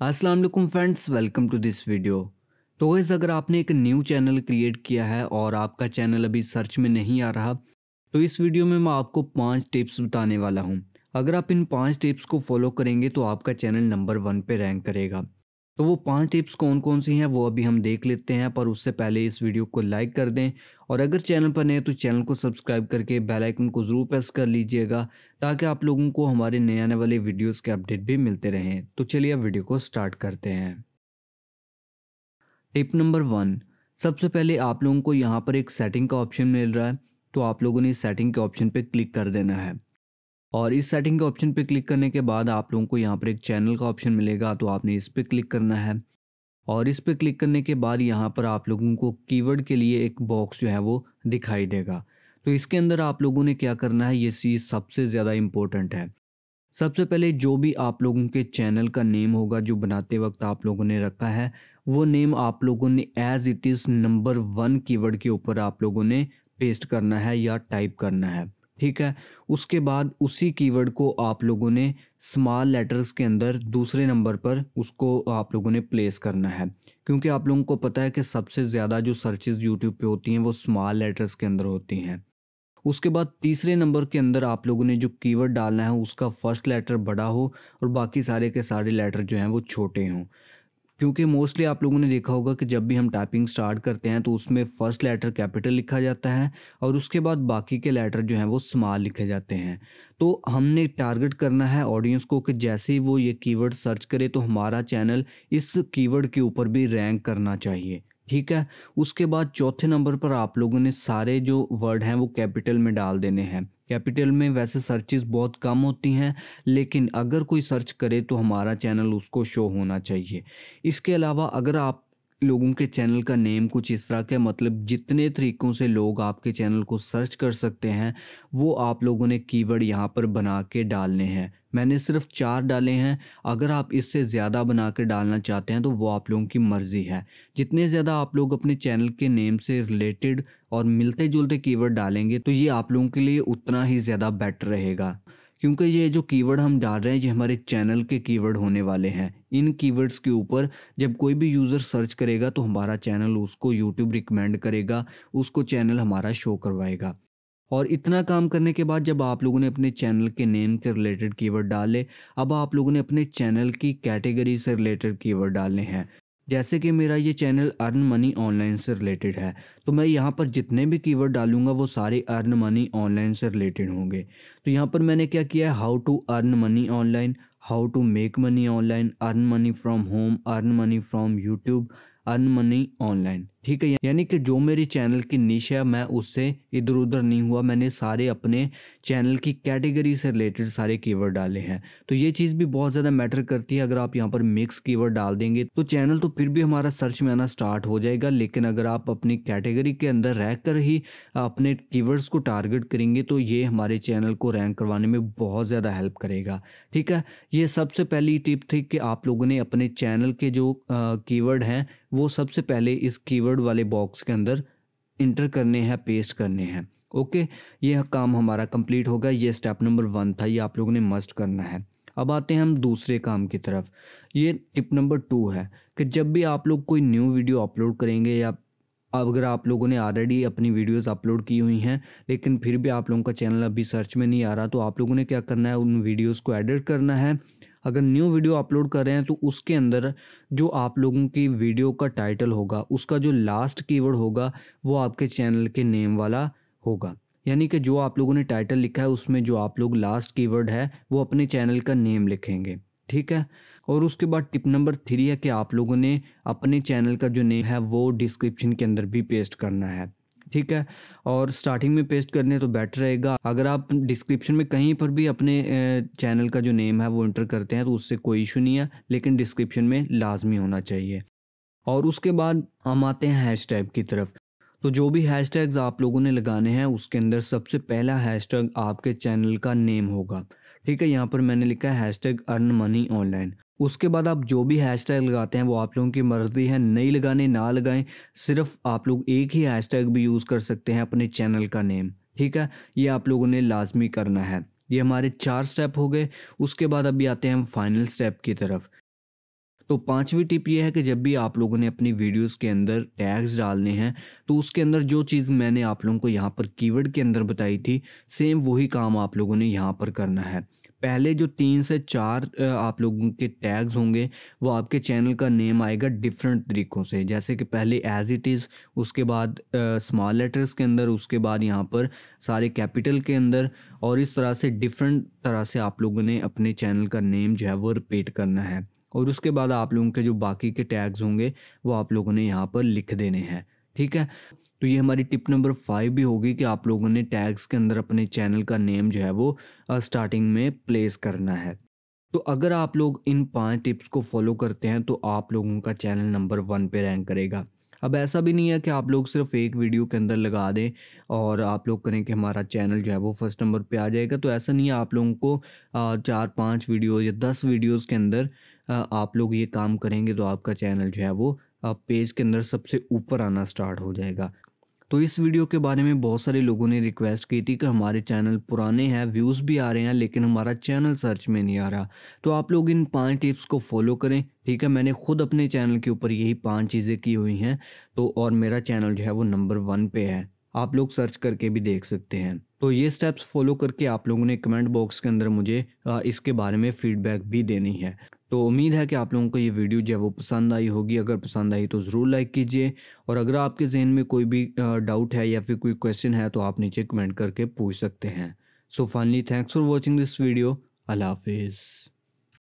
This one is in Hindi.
वालेकुम friends, welcome to this video. तो वैसे अगर आपने एक न्यू चैनल क्रिएट किया है और आपका चैनल अभी सर्च में नहीं आ रहा तो इस वीडियो में मैं आपको पाँच टिप्स बताने वाला हूँ। अगर आप इन पाँच टिप्स को फॉलो करेंगे तो आपका चैनल नंबर वन पे रैंक करेगा। तो वो पाँच टिप्स कौन कौन सी हैं, वो अभी हम देख लेते हैं, पर उससे पहले इस वीडियो को लाइक कर दें। और अगर चैनल पर नए तो चैनल को सब्सक्राइब करके बेल आइकन को ज़रूर प्रेस कर लीजिएगा, ताकि आप लोगों को हमारे नए आने वाले वीडियोस के अपडेट भी मिलते रहें। तो चलिए अब वीडियो को स्टार्ट करते हैं। टिप नंबर वन, सबसे पहले आप लोगों को यहाँ पर एक सेटिंग का ऑप्शन मिल रहा है तो आप लोगों ने इस सेटिंग के ऑप्शन पर क्लिक कर देना है। और इस सेटिंग के ऑप्शन पे क्लिक करने के बाद आप लोगों को यहाँ पर एक चैनल का ऑप्शन मिलेगा तो आपने इस पर क्लिक करना है। और इस पर क्लिक करने के बाद यहाँ पर आप लोगों को कीवर्ड के लिए एक बॉक्स जो है वो दिखाई देगा। तो इसके अंदर आप लोगों ने क्या करना है, ये चीज़ सबसे ज़्यादा इम्पोर्टेंट है। सबसे पहले जो भी आप लोगों के चैनल का नेम होगा, जो बनाते वक्त आप लोगों ने रखा है, वो नेम आप लोगों ने as it is number one keyword के ऊपर आप लोगों ने पेस्ट करना है या टाइप करना है। ठीक है? उसके बाद उसी कीवर्ड को आप लोगों ने स्मॉल लेटर्स के अंदर दूसरे नंबर पर उसको आप लोगों ने प्लेस करना है। क्योंकि आप लोगों को पता है कि सबसे ज़्यादा जो सर्चेस यूट्यूब पे होती हैं, वो स्मॉल लेटर्स के अंदर होती हैं। उसके बाद तीसरे नंबर के अंदर आप लोगों ने जो कीवर्ड डालना है, उसका फ़र्स्ट लेटर बड़ा हो और बाकी सारे के सारे लेटर जो हैं, वो छोटे हों। क्योंकि मोस्टली आप लोगों ने देखा होगा कि जब भी हम टाइपिंग स्टार्ट करते हैं तो उसमें फ़र्स्ट लेटर कैपिटल लिखा जाता है और उसके बाद बाकी के लेटर जो हैं, वो स्मॉल लिखे जाते हैं। तो हमने टारगेट करना है ऑडियंस को कि जैसे ही वो ये कीवर्ड सर्च करे तो हमारा चैनल इस कीवर्ड के ऊपर भी रैंक करना चाहिए। ठीक है? उसके बाद चौथे नंबर पर आप लोगों ने सारे जो वर्ड हैं वो कैपिटल में डाल देने हैं। कैपिटल में वैसे सर्चेस बहुत कम होती हैं, लेकिन अगर कोई सर्च करे तो हमारा चैनल उसको शो होना चाहिए। इसके अलावा अगर आप लोगों के चैनल का नेम कुछ इस तरह के मतलब जितने तरीक़ों से लोग आपके चैनल को सर्च कर सकते हैं, वो आप लोगों ने कीवर्ड यहाँ पर बना के डालने हैं। मैंने सिर्फ़ चार डाले हैं, अगर आप इससे ज़्यादा बना कर डालना चाहते हैं तो वो आप लोगों की मर्ज़ी है। जितने ज़्यादा आप लोग अपने चैनल के नेम से रिलेटेड और मिलते जुलते कीवर्ड डालेंगे तो ये आप लोगों के लिए उतना ही ज़्यादा बेटर रहेगा। क्योंकि ये जो कीवर्ड हम डाल रहे हैं, ये हमारे चैनल के कीवर्ड होने वाले हैं। इन कीवर्ड्स के ऊपर जब कोई भी यूज़र सर्च करेगा तो हमारा चैनल उसको यूट्यूब रिकमेंड करेगा, उसको चैनल हमारा शो करवाएगा। और इतना काम करने के बाद जब आप लोगों ने अपने चैनल के नेम के रिलेटेड कीवर्ड डाले, अब आप लोगों ने अपने चैनल की कैटेगरी से रिलेटेड कीवर्ड डालने हैं। जैसे कि मेरा ये चैनल अर्न मनी ऑनलाइन से रिलेटेड है तो मैं यहाँ पर जितने भी कीवर्ड डालूँगा वो सारे अर्न मनी ऑनलाइन से रिलेटेड होंगे। तो यहाँ पर मैंने क्या किया है? How to earn money online how to make money online earn money from home earn money from YouTube earn money online ठीक है, यानी कि जो मेरी चैनल की निश है, मैं उससे इधर उधर नहीं हुआ। मैंने सारे अपने चैनल की कैटेगरी से रिलेटेड सारे कीवर्ड डाले हैं। तो ये चीज़ भी बहुत ज़्यादा मैटर करती है। अगर आप यहाँ पर मिक्स कीवर्ड डाल देंगे तो चैनल तो फिर भी हमारा सर्च में आना स्टार्ट हो जाएगा। लेकिन अगर आप अपनी कैटेगरी के अंदर रह कर ही अपने कीवर्ड्स को टारगेट करेंगे तो ये हमारे चैनल को रैंक करवाने में बहुत ज़्यादा हेल्प करेगा। ठीक है? ये सबसे पहली टिप थी कि आप लोगों ने अपने चैनल के जो कीवर्ड हैं, वो सबसे पहले इस कीवर्ड वाले बॉक्स के अंदर इंटर करने हैं पेस्ट करने हैं। ओके ये काम हमारा कंप्लीट होगा ये स्टेप नंबर वन था। ये आप लोगों ने मस्ट करना है। अब आते हैं हम दूसरे काम की तरफ़। ये टिप नंबर टू है कि जब भी आप लोग कोई न्यू वीडियो अपलोड करेंगे या अब अगर आप लोगों ने ऑलरेडी अपनी वीडियोस अपलोड की हुई हैं, लेकिन फिर भी आप लोगों का चैनल अभी सर्च में नहीं आ रहा तो आप लोगों ने क्या करना है? उन वीडियोस को एडिट करना है। अगर न्यू वीडियो अपलोड कर रहे हैं तो उसके अंदर जो आप लोगों की वीडियो का टाइटल होगा, उसका जो लास्ट कीवर्ड होगा, वो आपके चैनल के नेम वाला होगा। यानी कि जो आप लोगों ने टाइटल लिखा है, उसमें जो आप लोग लास्ट कीवर्ड है, वो अपने चैनल का नेम लिखेंगे। ठीक है? और उसके बाद टिप नंबर थ्री है कि आप लोगों ने अपने चैनल का जो नेम है, वो डिस्क्रिप्शन के अंदर भी पेस्ट करना है। ठीक है? और स्टार्टिंग में पेस्ट करने तो बेटर रहेगा। अगर आप डिस्क्रिप्शन में कहीं पर भी अपने चैनल का जो नेम है वो इंटर करते हैं तो उससे कोई इशू नहीं है, लेकिन डिस्क्रिप्शन में लाजमी होना चाहिए। और उसके बाद हम आते हैं हैश टैग की तरफ़। तो जो भी हैश टैग्स आप लोगों ने लगाने हैं, उसके अंदर सबसे पहला हैश टैग आपके चैनल का नेम होगा। ठीक है? यहाँ पर मैंने लिखा है hashtag earn money online उसके बाद आप जो भी हैश टैग लगाते हैं, वो आप लोगों की मर्ज़ी है, नहीं लगाने, ना लगाएँ, सिर्फ़ आप लोग एक ही हैश टैग भी यूज़ कर सकते हैं अपने चैनल का नेम ठीक है? ये आप लोगों ने लाजमी करना है। ये हमारे चार स्टेप हो गए, उसके बाद अभी आते हैं हम फाइनल स्टेप की तरफ़। तो पांचवी टिप ये है कि जब भी आप लोगों ने अपनी वीडियोस के अंदर टैग्स डालने हैं तो उसके अंदर जो चीज़ मैंने आप लोगों को यहाँ पर कीवर्ड के अंदर बताई थी सेम वही काम आप लोगों ने यहाँ पर करना है। पहले जो तीन से चार आप लोगों के टैग्स होंगे, वो आपके चैनल का नेम आएगा डिफरेंट तरीक़ों से। जैसे कि पहले एज इट इज़ उसके बाद स्मॉल लेटर्स के अंदर, उसके बाद यहाँ पर सारे कैपिटल के अंदर और इस तरह से डिफरेंट तरह से आप लोगों ने अपने चैनल का नेम जो है वो रिपीट करना है। और उसके बाद आप लोगों के जो बाकी के टैग्स होंगे, वो आप लोगों ने यहाँ पर लिख देने हैं। ठीक है? तो ये हमारी टिप नंबर फाइव भी होगी कि आप लोगों ने टैग्स के अंदर अपने चैनल का नेम जो है वो स्टार्टिंग में प्लेस करना है। तो अगर आप लोग इन पाँच टिप्स को फॉलो करते हैं तो आप लोगों का चैनल नंबर वन पे रैंक करेगा। अब ऐसा भी नहीं है कि आप लोग सिर्फ़ एक वीडियो के अंदर लगा दें और आप लोग करें कि हमारा चैनल जो है वो फ़र्स्ट नंबर पे आ जाएगा। तो ऐसा नहीं है आप लोगों को चार पाँच वीडियो या दस वीडियोज़ के अंदर आप लोग ये काम करेंगे तो आपका चैनल जो है वो पेज के अंदर सबसे ऊपर आना स्टार्ट हो जाएगा। तो इस वीडियो के बारे में बहुत सारे लोगों ने रिक्वेस्ट की थी कि हमारे चैनल पुराने हैं व्यूज़ भी आ रहे हैं, लेकिन हमारा चैनल सर्च में नहीं आ रहा। तो आप लोग इन पाँच टिप्स को फॉलो करें, ठीक है? मैंने खुद अपने चैनल के ऊपर यही पाँच चीज़ें की हुई हैं। तो और मेरा चैनल जो है वो नंबर वन पे है। आप लोग सर्च करके भी देख सकते हैं। तो ये स्टेप्स फॉलो करके आप लोगों ने कमेंट बॉक्स के अंदर मुझे इसके बारे में फ़ीडबैक भी देनी है। तो उम्मीद है कि आप लोगों को ये वीडियो जो है वो पसंद आई होगी। अगर पसंद आई तो ज़रूर लाइक कीजिए और अगर आपके जहन में कोई भी डाउट है या फिर कोई क्वेश्चन है तो आप नीचे कमेंट करके पूछ सकते हैं। So finally thanks for watching this video अल्लाह हाफिज़।